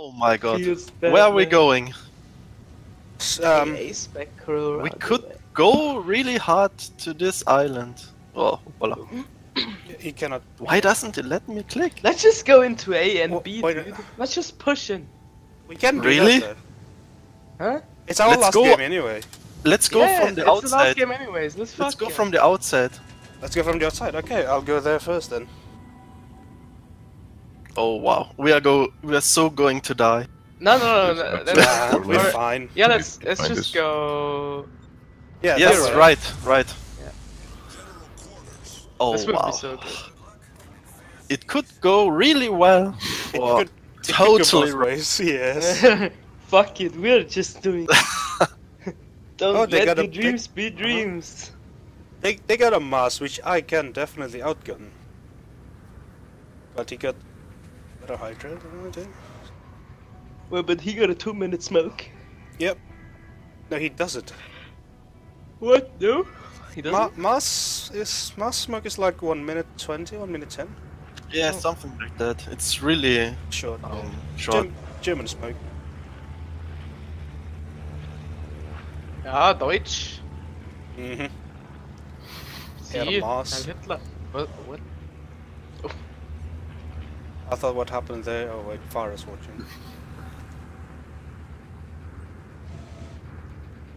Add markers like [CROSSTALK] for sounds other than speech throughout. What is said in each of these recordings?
Oh my god. Where are we going? Um, AA spec Colorado. We could go really hard to this island. Oh, voila. [COUGHS] he cannot. Why doesn't it let me click? Let's just go into A and Wha- B, dude. Let's just push in. We can do Really? that. Huh? It's our Let's last go. game anyway. Let's go yeah, from the it's the last game anyways. Let's, Let's go it. from the outside. Let's go from the outside. Okay, I'll go there first then. Oh wow, we are go. We are so going to die. No, no, no. no Yes, let's, Nah, we're fine. yeah, let's let's Find just this. go. Yeah, yes, that's right, right. Yeah. Oh this would wow. be so good. It could go really well. It or could- It could totally both wrong. ways. Yes. [LAUGHS] Fuck it, we're just doing. [LAUGHS] Don't Oh, they let got the a dreams be uh-huh. dreams. they they got a mass which I can definitely outgun. But he got better hydro than I do. Well, but he got a two-minute smoke. Yep. No, he doesn't. What? No. He doesn't. mass is mass smoke is like one minute twenty, one minute ten. Yeah, something like that. It's really Short. um, short. Germ- German smoke. Ja, Deutsch. Mm-hmm. Sie, Ja, Mars. Heil Hitler. What? What? I thought what happened there. Oh wait, Far is watching.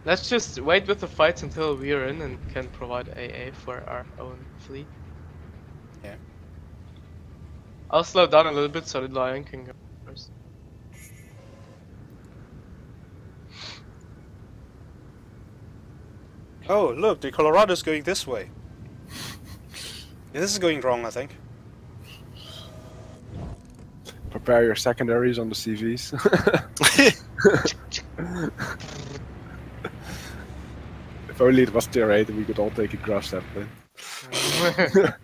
Let's just wait with the fights until we're in and can provide AA for our own fleet. Yeah. I'll slow down a little bit so the lion can go first. Oh look, the Colorado's going this way. [LAUGHS] Yeah, this is going wrong, I think. Prepare your secondaries on the CVs. [LAUGHS] if only it was tier 8 and we could all take a Graf Zeppelin. [LAUGHS]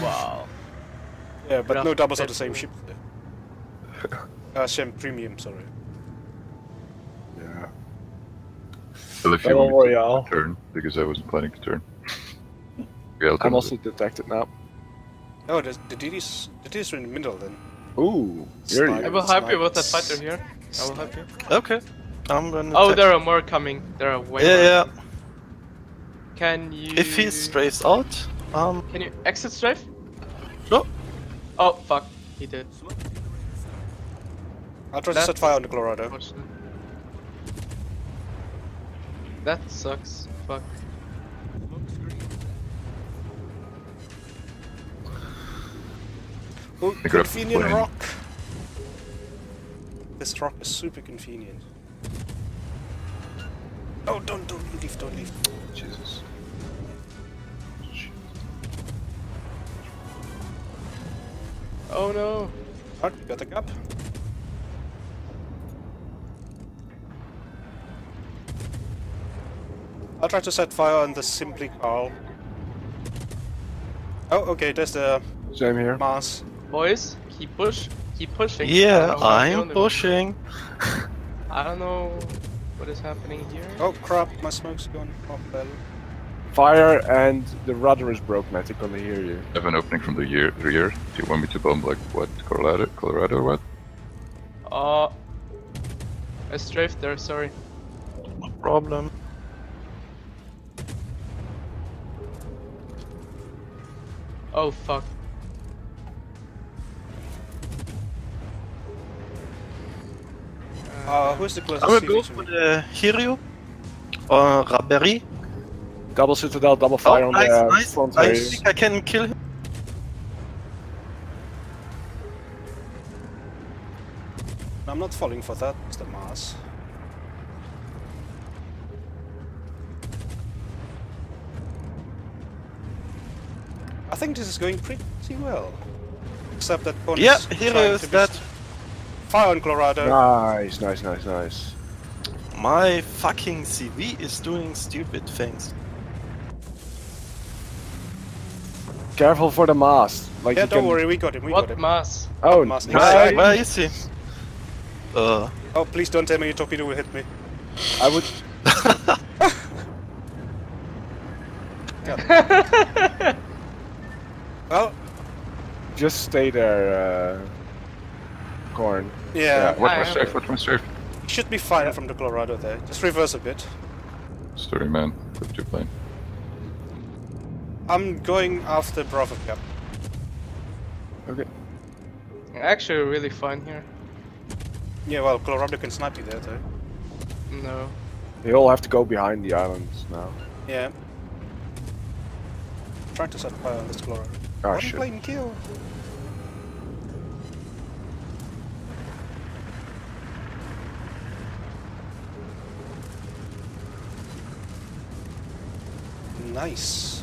wow. Yeah, but Yeah, no doubles on the same ship. Uh, same premium, sorry. Yeah. Well, if you Battle want me to Royale. turn, because I wasn't planning to turn. Yeah, I'll I'm also detected now. Oh, the, the DDs, the DDs are in the middle then. Ooh, here Snipe. I will help you with that fighter here. I will help you. okay. I'm gonna. Oh, there are more coming. There are way Yeah, more. yeah. Can you? If he strays out, um, Can you exit strafe? no. Oh fuck, he did. I'll try to set fire on the Colorado. That sucks. Fuck. Oh, I convenient rock. This rock is super convenient. Oh, don't, don't leave, don't leave. Jesus. Oh no. Alright, we got the gap. I'll try to set fire on the Simply Carl. Oh, okay, there's the Same here. Mars. Boys, keep push. Keep pushing. Yeah, don't know if I'm the I'm only one. pushing. I don't know what is happening here. Oh crap, my smoke's gone off well. Fire and the rudder is broken. I think I hear you. I have an opening from the year, rear. Do you want me to bomb like what? Colorado? Colorado or what? Uh, I strafed there. Sorry. No problem. Oh fuck. Uh, who's the closest I will CV go for me? the Hiryu or Raberi. Double citadel, double Oh, fire on nice, the uh, nice. front I race. think I can kill him. I'm not falling for that, Mr. Mars. I think this is going pretty well. Except that Pon Yeah, is Hiryu trying to be dead. s- Fire on Colorado. Nice, nice, nice, nice. My fucking CV is doing stupid things. Careful for the mast. Like yeah, don't can... worry, we got him, we what got him. mass? Oh, Mast nice. Where, Right. where is he? Uh, Oh, please don't tell me your torpedo will hit me. I would. [LAUGHS] Well, Just stay there, uh, corn. Yeah, What I my am- strafe? What my strafe? you should be fine from the Colorado there. Just reverse a bit. Story man. Flip to plane. I'm going after Bravo Cap. Okay. Actually, really fun here. Yeah, well, Colorado can snipe you there though. No. They all have to go behind the islands now. Yeah. Trying to set fire on this Colorado. Oh One shit. plane kill. Nice.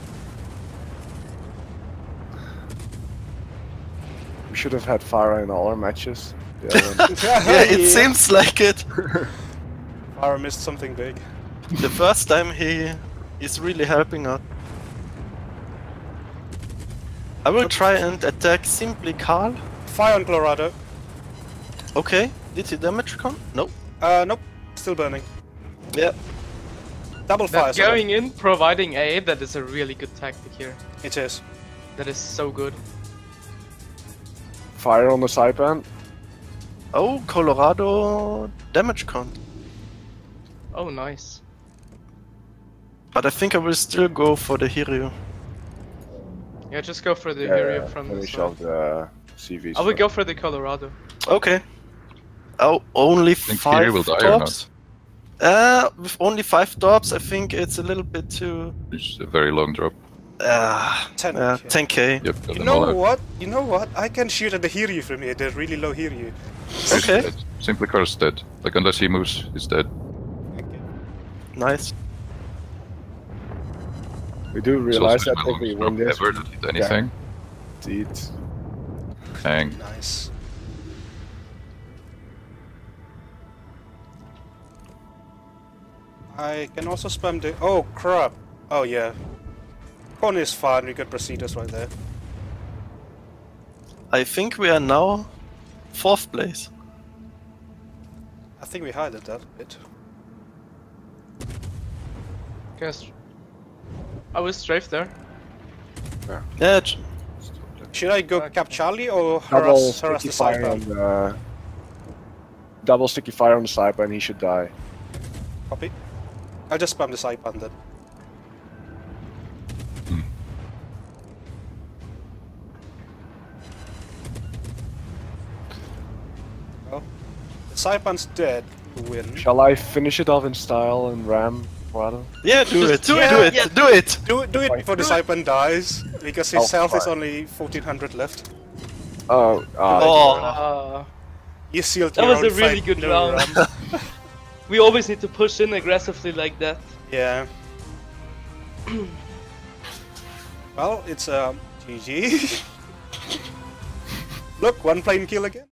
We should have had fire in all our matches. The other [LAUGHS] [LAUGHS] Yeah, it seems like it. [LAUGHS] Fire missed something big. The first time he is really helping out. I will try and attack simply Carl. Fire on Colorado. Okay, did he damage con? No. Uh, nope. Still burning. Yeah. Double fire. That going in, providing A, that is a really good tactic here. It is. That is so good. fire on the Saipan. Oh, Colorado damage con. Oh, nice. But I think I will still go for the Hiryu. Yeah, just go for the Yeah, Hiryu yeah, from the finish side. off the CVs. I will first. go for the Colorado. Okay. Oh, only Think five will die or not? dorps? Uh, with only five dorps, I think it's a little bit too... It's a very long drop. Uh, 10. uh, 10k. Yep, You know what? You know what? I can shoot at the Hiryu from here. They're really low Hiryu. Okay, Dead. Simply Car's dead. Like unless he moves, he's dead. Okay. nice. We do realize that my if we longest win this, ever that did anything. indeed. Hang. Nice. I can also spam the. Oh crap! Oh yeah. Corn is fine. We got Brasidas right there. I think we are now fourth place. I think we hided that a bit. Guess. I will strafe there. Yeah, j- Should I go Okay. cap Charlie or Double harass, harass the fire on the... Double sticky fire on the Saipan, he should die. Copy. I'll just spam the Saipan then. Well, the Saipan's dead. Win. Shall I finish it off in style and ram Wado? yeah, do Just it, do do, it, it, yeah. do it. Do it, do it Fine. before the Do it. Saipan dies, because his Oh, health is only 1400 left. Oh, uh, Oh, Uh, You sealed That your was a really good round. [LAUGHS] ram. we always need to push in aggressively like that. Yeah. [COUGHS] well, it's um, GG. [LAUGHS] Look, one plane kill again.